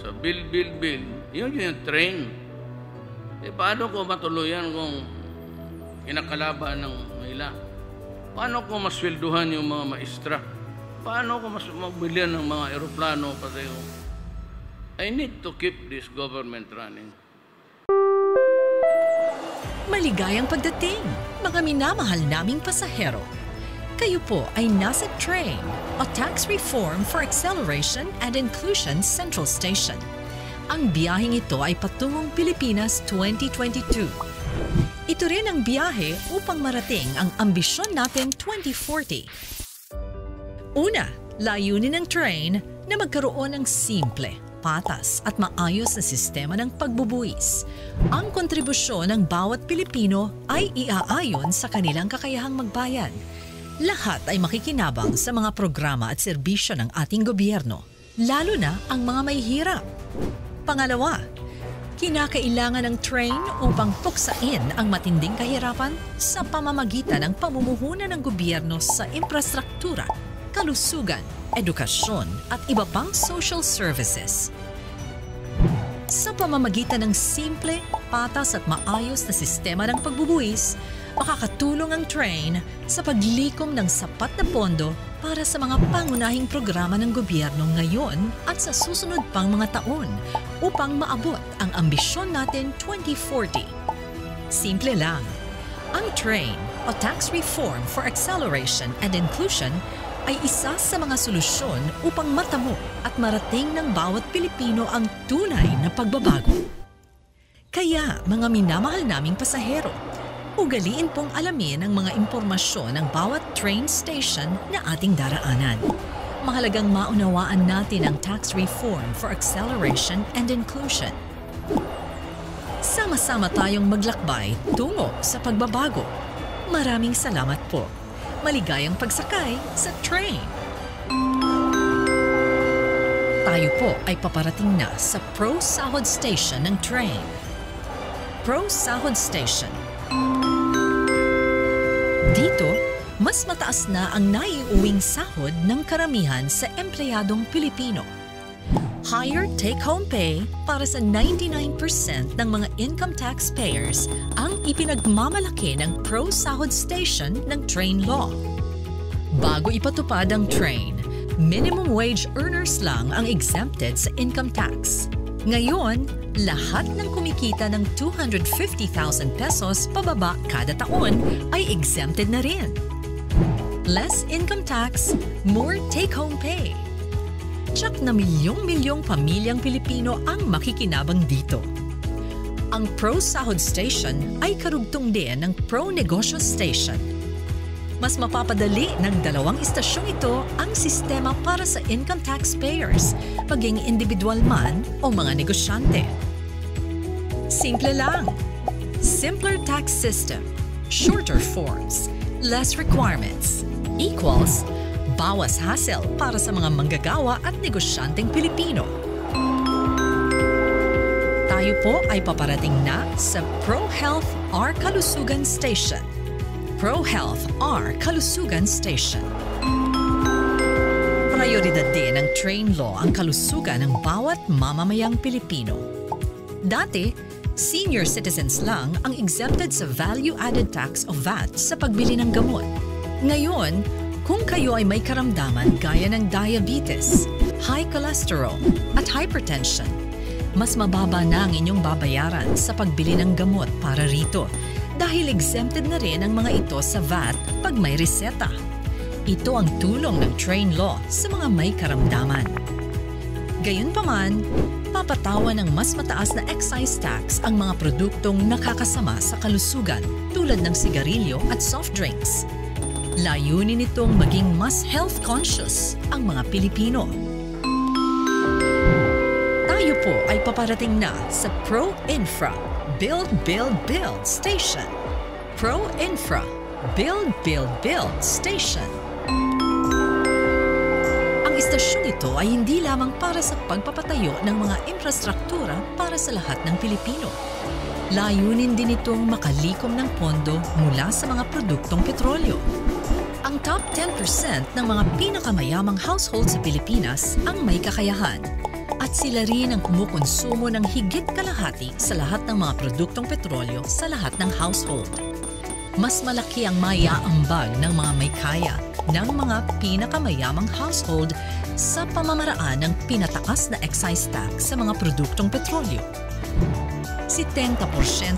sa bill, bill, bill, yun yung train. Eh, paano ko matuluyan kung kinakalaban ng Manila? Paano ko maswelduhan yung mga maestra? Paano ko mas magbilihan ng mga eroplano pati yung... I need to keep this government running. Maligayang pagdating, mga minamahal naming pasahero. Kayo po ay nasa train o Tax Reform for Acceleration and Inclusion Central Station. Ang biyaheng ito ay patungong Pilipinas 2022. Ito rin ang biyahe upang marating ang ambisyon natin 2040. Una, layunin ng train na magkaroon ng simple, patas at maayos na sistema ng pagbubuwis. Ang kontribusyon ng bawat Pilipino ay iaayon sa kanilang kakayahang magbayad. Lahat ay makikinabang sa mga programa at serbisyo ng ating gobyerno, lalo na ang mga may hirap. Pangalawa, kinakailangan ng train upang puksain ang matinding kahirapan sa pamamagitan ng pamumuhunan ng gobyerno sa infrastruktura, kalusugan, edukasyon at iba pang social services. Sa pamamagitan ng simple, patas at maayos na sistema ng pagbubuwis, makakatulong ang train sa paglikom ng sapat na pondo para sa mga pangunahing programa ng gobyerno ngayon at sa susunod pang mga taon upang maabot ang ambisyon natin 2040. Simple lang. Ang TRAIN o Tax Reform for Acceleration and Inclusion ay isa sa mga solusyon upang matamo at marating ng bawat Pilipino ang tunay na pagbabago. Kaya mga minamahal naming pasahero, ugaliin pong alamin ang mga impormasyon ng bawat train station na ating daraanan. Mahalagang maunawaan natin ang tax reform for acceleration and inclusion. Sama-sama tayong maglakbay tungo sa pagbabago. Maraming salamat po. Maligayang pagsakay sa train. Tayo po ay paparating na sa Pro Sahod Station ng train. Pro Sahod Station dito, mas mataas na ang naiuwing sahod ng karamihan sa empleyadong Pilipino. Higher take-home pay para sa 99% ng mga income taxpayers ang ipinagmamalaki ng Pro Sahod Station ng Train Law. Bago ipatupad ang train, minimum wage earners lang ang exempted sa income tax. Ngayon, lahat ng kumikita ng 250,000 pesos pababa kada taon ay exempted na rin. Less income tax, more take-home pay. Tsak na milyong-milyong pamilyang Pilipino ang makikinabang dito. Ang Pro Sahod Station ay karugtong din ng Pro Negosyo Station – mas mapapadali ng dalawang istasyong ito ang sistema para sa income taxpayers, maging individual man o mga negosyante. Simple lang. Simpler tax system, shorter forms, less requirements, equals bawas hassle para sa mga manggagawa at negosyanteng Pilipino. Tayo po ay paparating na sa ProHealth R Kalusugan Station – ProHealth R Kalusugan Station. Prioridad din ng train law ang kalusugan ng bawat mamamayang Pilipino. Dati, senior citizens lang ang exempted sa value-added tax o VAT sa pagbili ng gamot. Ngayon, kung kayo ay may karamdaman gaya ng diabetes, high cholesterol at hypertension, mas mababa na ang inyong babayaran sa pagbili ng gamot para rito dahil exempted na rin ang mga ito sa VAT pag may reseta. Ito ang tulong ng train law sa mga may karamdaman. Gayunpaman, papatawan ng mas mataas na excise tax ang mga produktong nakakasama sa kalusugan tulad ng sigarilyo at soft drinks. Layunin nitong maging mas health conscious ang mga Pilipino. Tayo po ay paparating na sa Pro Infra Build, Build, Build Station. Pro Infra. Build, Build, Build Station. Istasyong ito ay hindi lamang para sa pagpapatayo ng mga infrastruktura para sa lahat ng Pilipino. Layunin din itong makalikom ng pondo mula sa mga produktong petrolyo. Ang top 10% ng mga pinakamayamang household sa Pilipinas ang may kakayahan At sila rin ang kumukonsumo ng higit kalahati sa lahat ng mga produktong petrolyo sa lahat ng household. Mas malaki ang mayaambag ng mga may kaya ng mga pinakamayamang household sa pamamaraan ng pinataas na excise tax sa mga produktong petrolyo. 70%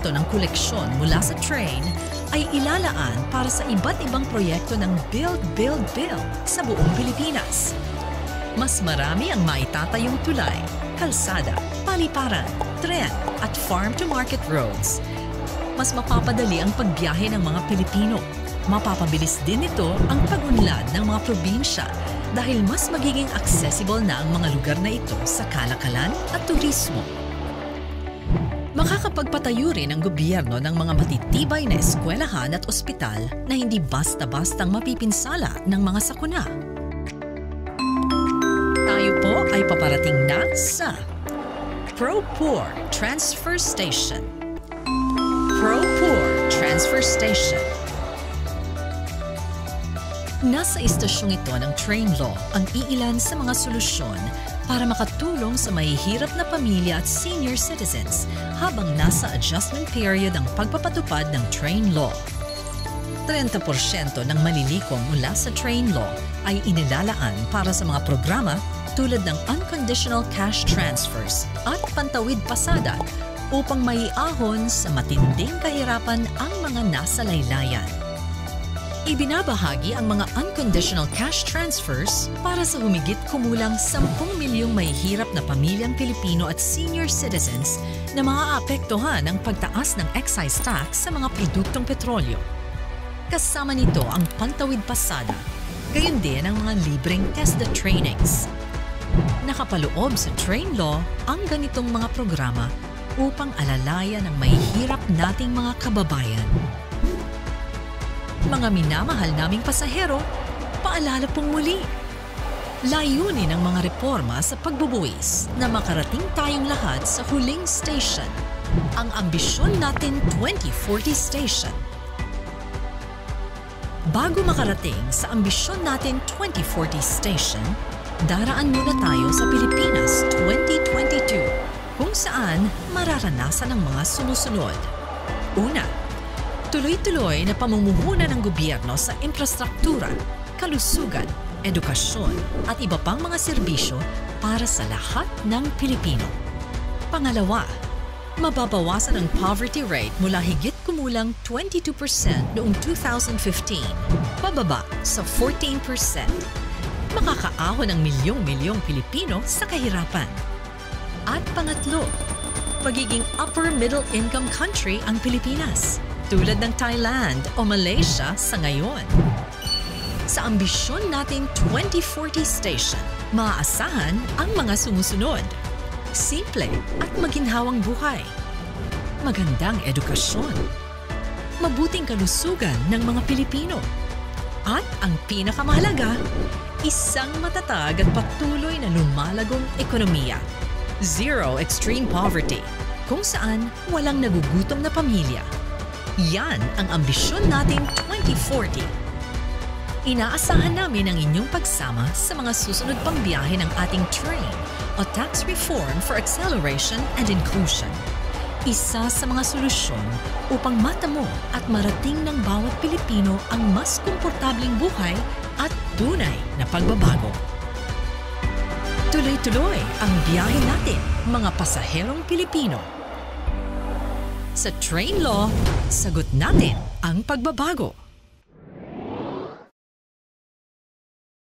ng koleksyon mula sa train ay ilalaan para sa iba't ibang proyekto ng Build, Build, Build sa buong Pilipinas. Mas marami ang maitatayong tulay, kalsada, paliparan, tren at farm-to-market roads. Mas mapapadali ang pagbiyahe ng mga Pilipino. Mapapabilis din ito ang pagunlad ng mga probinsya dahil mas magiging accessible na ang mga lugar na ito sa kalakalan at turismo. Makakapagpatayo rin ang gobyerno ng mga matitibay na eskwelahan at ospital na hindi basta-bastang mapipinsala ng mga sakuna. Tayo po ay paparating na sa ProPoor Transfer Station. ProPoor Transfer Station. Nasa istasyong ito ng train law ang iilan sa mga solusyon para makatulong sa mahihirap na pamilya at senior citizens habang nasa adjustment period ang pagpapatupad ng train law. 30% ng malilikom mula sa train law ay inilalaan para sa mga programa tulad ng unconditional cash transfers at pantawid pasada upang maiahon sa matinding kahirapan ang mga nasa laylayan. Ibinabahagi ang mga unconditional cash transfers para sa humigit kumulang 10 milyong mahihirap na pamilyang Pilipino at senior citizens na maaapektuhan ng pagtaas ng excise tax sa mga produktong petrolyo. Kasama nito ang pantawid pasada, gayon din ang mga libreng TESDA trainings. Nakapaloob sa train law ang ganitong mga programa upang alalayan ang mahihirap nating mga kababayan. Mga minamahal naming pasahero, paalala pong muli. Layunin ng mga reforma sa pagbubuwis na makarating tayong lahat sa huling station, ang ambisyon natin 2040 station. Bago makarating sa ambisyon natin 2040 station, daraan muna tayo sa Pilipinas 2022 kung saan mararanasan ang mga sumusunod. Una, tuloy-tuloy na pamumuhunan ng gobyerno sa infrastruktura, kalusugan, edukasyon at iba pang mga serbisyo para sa lahat ng Pilipino. Pangalawa, mababawasan ang poverty rate mula higit kumulang 22% noong 2015, pababa sa 14%. Makakaahon ang milyong-milyong Pilipino sa kahirapan. At pangatlo, magiging upper middle income country ang Pilipinas, tulad ng Thailand o Malaysia sa ngayon. Sa ambisyon nating 2040 station, maaasahan ang mga sumusunod. Simple at maginhawang buhay. Magandang edukasyon. Mabuting kalusugan ng mga Pilipino. At ang pinakamahalaga, isang matatag at patuloy na lumalagong ekonomiya. Zero extreme poverty, kung saan walang nagugutom na pamilya. Yan ang ambisyon nating 2040. Inaasahan namin ang inyong pagsama sa mga susunod pang biyahe ng ating train o Tax Reform for Acceleration and Inclusion. Isa sa mga solusyon upang matamo at marating ng bawat Pilipino ang mas komportabling buhay at tunay na pagbabago. Tuloy-tuloy ang biyahe natin, mga pasaherong Pilipino. Sa Train Law, sagot natin ang pagbabago.